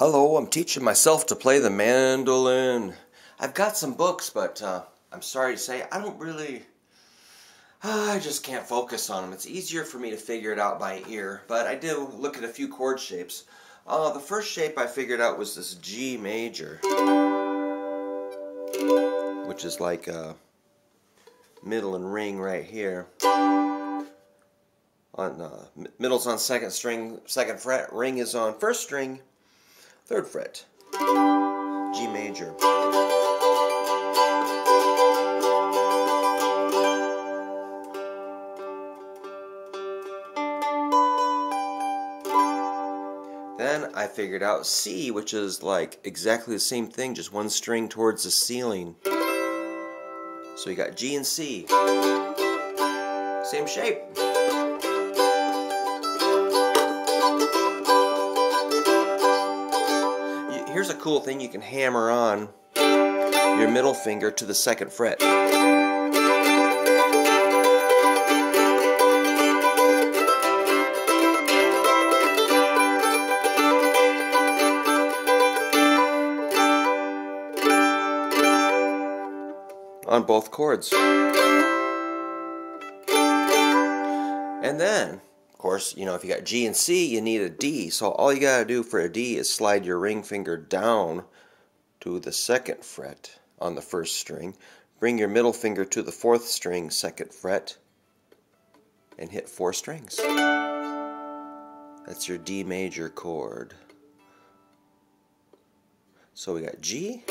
Hello, I'm teaching myself to play the mandolin. I've got some books, but uh, I'm sorry to say I don't really. I just can't focus on them. It's easier for me to figure it out by ear, but I do look at a few chord shapes. Uh, the first shape I figured out was this G major, which is like a middle and ring right here. On uh, middle's on second string, second fret. Ring is on first string, third fret. G major. Then I figured out C, which is like exactly the same thing, just one string towards the ceiling. So you got G and C. Same shape. Here's a cool thing you can hammer on your middle finger to the second fret. on both chords. And then, course, you know, if you got G and C, you need a D. So all you got to do for a D is slide your ring finger down to the second fret on the first string. Bring your middle finger to the fourth string, second fret, and hit four strings. That's your D major chord. So we got G,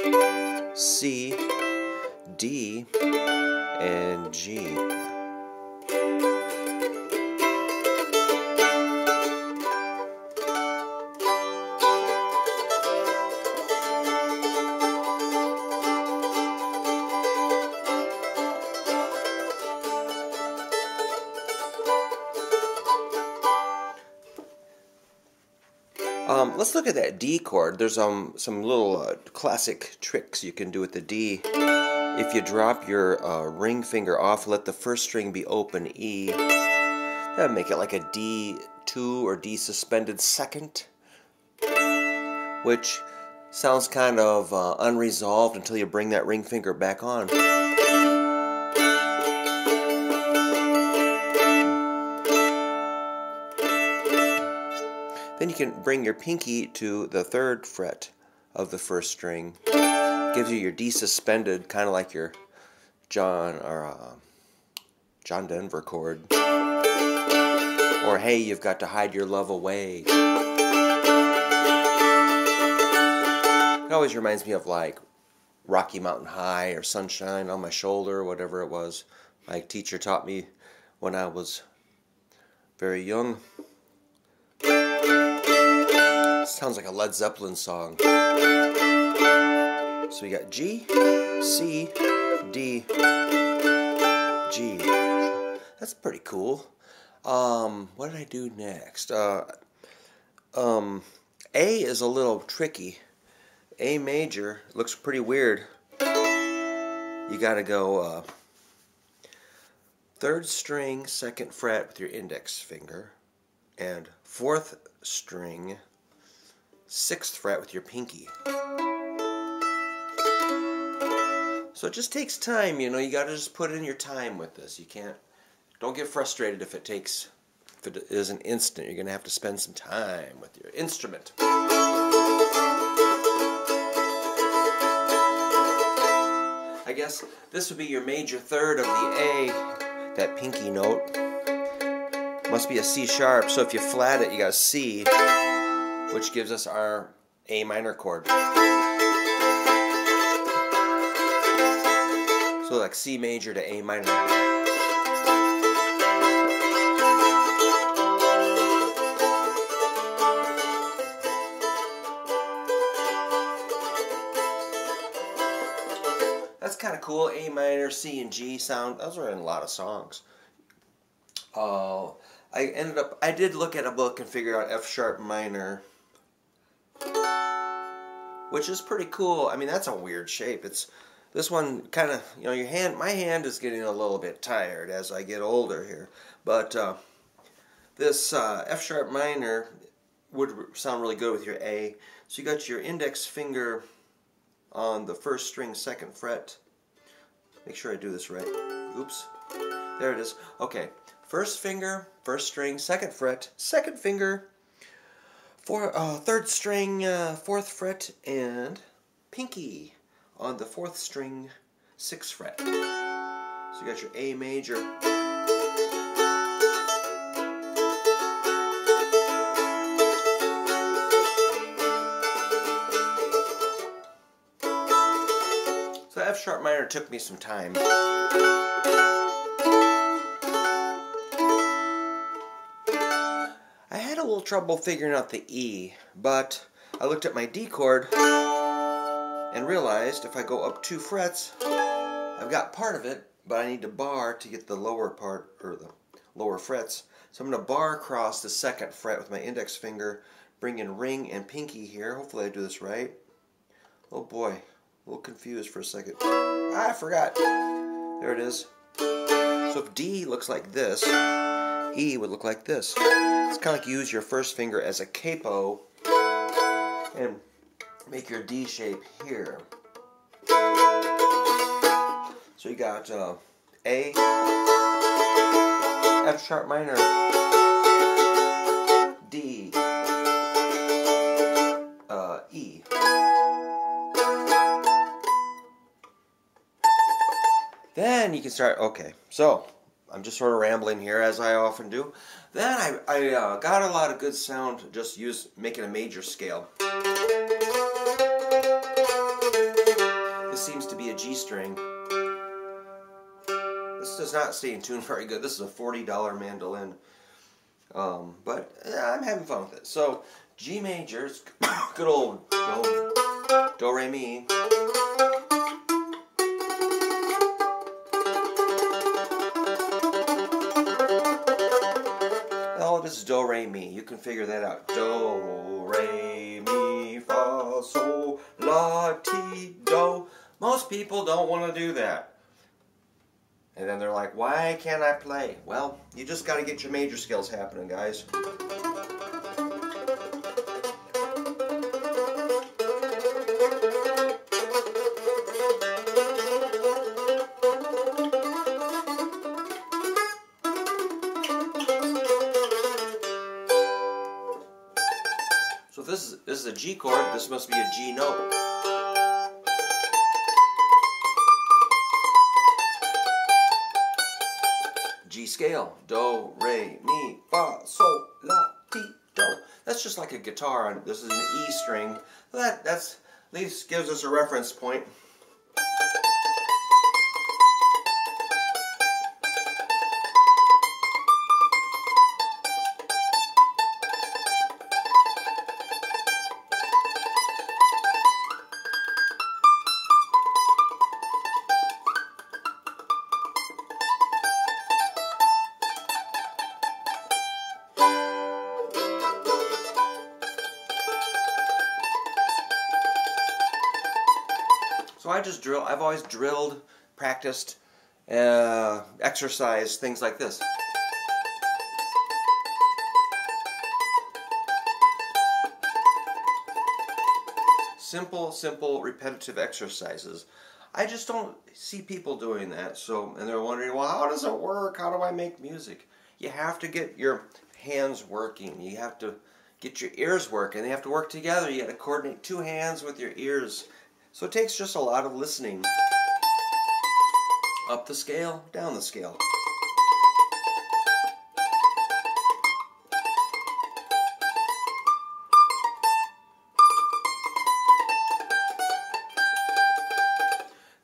C, D, and G. Um, let's look at that D chord. There's um, some little uh, classic tricks you can do with the D. If you drop your uh, ring finger off, let the first string be open E. That would make it like a D2 or D suspended second, which sounds kind of uh, unresolved until you bring that ring finger back on. Can bring your pinky to the third fret of the first string gives you your D suspended, kind of like your John or uh, John Denver chord. Or hey, you've got to hide your love away. It always reminds me of like Rocky Mountain High or Sunshine on My Shoulder, whatever it was. My teacher taught me when I was very young. Sounds like a Led Zeppelin song. So we got G, C, D, G. That's pretty cool. Um, what did I do next? Uh, um, A is a little tricky. A major looks pretty weird. You gotta go uh, third string, second fret with your index finger, and fourth string, sixth fret with your pinky. So it just takes time, you know, you got to just put in your time with this. You can't, don't get frustrated if it takes, if it is an instant. You're to have to spend some time with your instrument. I guess this would be your major third of the A, that pinky note. Must be a C sharp, so if you flat it, you got a C, which gives us our A minor chord. So like C major to A minor. That's kind of cool. A minor, C, and G sound. Those are in a lot of songs. Uh, I ended up, I did look at a book and figure out F sharp minor, which is pretty cool. I mean, that's a weird shape. It's this one kind of, you know, your hand, my hand is getting a little bit tired as I get older here. But uh, this uh, F sharp minor would sound really good with your A. So you got your index finger on the first string, second fret. Make sure I do this right. Oops. There it is. Okay. First finger, first string, second fret, second finger, four, uh, third string, uh, fourth fret, and pinky on the fourth string, sixth fret. So you got your A major. So F sharp minor took me some time. Little trouble figuring out the E, but I looked at my D chord and realized if I go up two frets, I've got part of it, but I need to bar to get the lower part, or the lower frets. So I'm going to bar across the second fret with my index finger, bring in ring and pinky here. Hopefully I do this right. Oh boy, a little confused for a second. I forgot. There it is. So if D looks like this, E would look like this. It's kind of like you use your first finger as a capo and make your D shape here. So you got uh, A, F sharp minor, D, uh, E. Then you can start, okay, so I'm just sort of rambling here as I often do. Then I, I uh, got a lot of good sound just use making a major scale. This seems to be a G string. This does not stay in tune very good. This is a $40 mandolin. Um, but I'm having fun with it. So G major, good old do re mi. Is do re mi. You can figure that out. Do re mi fa sol la ti do. Most people don't want to do that. And then they're like, why can't I play? Well, you just got to get your major skills happening, guys. A G chord, this must be a G note. G scale. Do, re, mi, fa, sol, la, ti, do. That's just like a guitar. On This is an E string. That that's at least gives us a reference point. So I just drill. I've always drilled, practiced, uh, exercised, things like this. Simple, simple, repetitive exercises. I just don't see people doing that. So, and they're wondering, well, how does it work? How do I make music? You have to get your hands working. You have to get your ears working. They have to work together. You got to coordinate two hands with your ears. So it takes just a lot of listening. Up the scale, down the scale.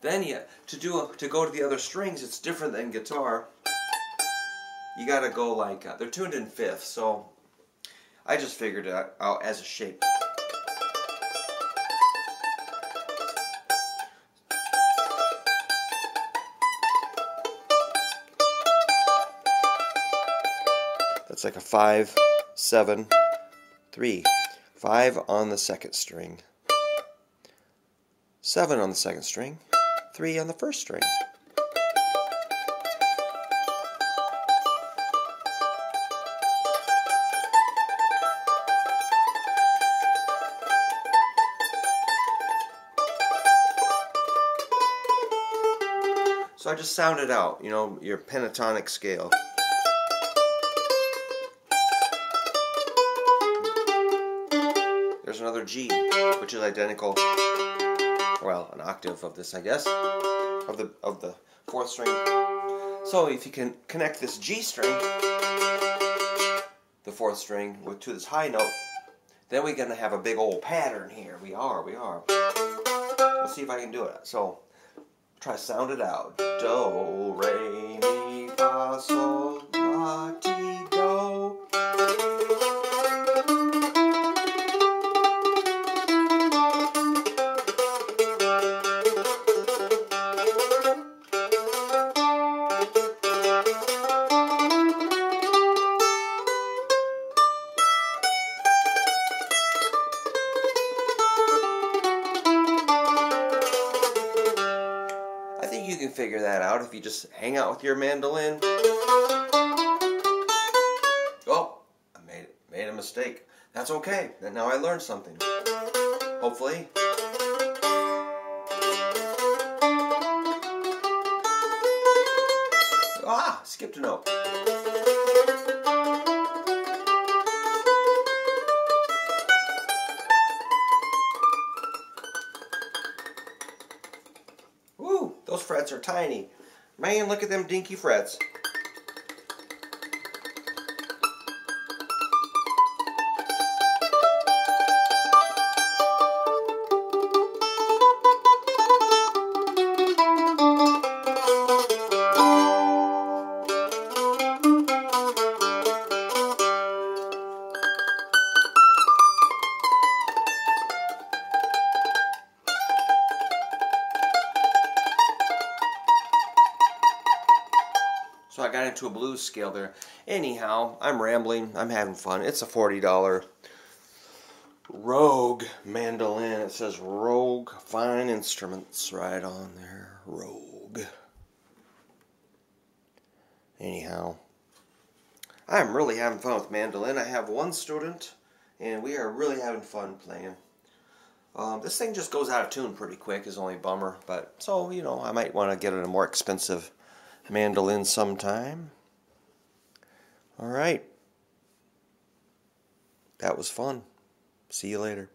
Then you to do a, to go to the other strings, it's different than guitar. You got to go like uh, they're tuned in fifth, so I just figured it out as a shape. like a five, seven, three, five 5 on the second string. 7 on the second string. 3 on the first string. So I just sound it out, you know, your pentatonic scale. Identical, well, an octave of this, I guess, of the of the fourth string. So if you can connect this G string, the fourth string, with to this high note, then we're gonna have a big old pattern here. We are, we are. Let's see if I can do it. So try to sound it out. Do, re, mi, fa, sol, la, ti, out with your mandolin. Oh, I made made a mistake. That's okay. Now I learned something. Hopefully. Ah, skipped a note. Those frets are tiny. Man, look at them dinky frets. Got into a blues scale there. Anyhow, I'm rambling. I'm having fun. It's a $40 Rogue mandolin. It says Rogue Fine Instruments right on there. Rogue. Anyhow, I'm really having fun with mandolin. I have one student, and we are really having fun playing. Um, this thing just goes out of tune pretty quick, is only a bummer. But so you know, I might want to get it a more expensive mandolin sometime. All right. That was fun. See you later.